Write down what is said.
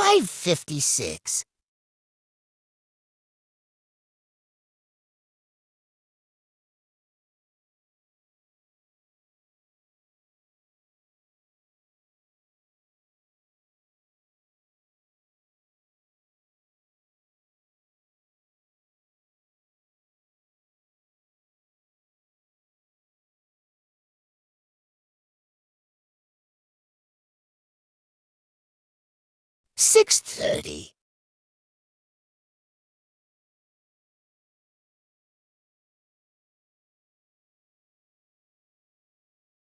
556. Six thirty.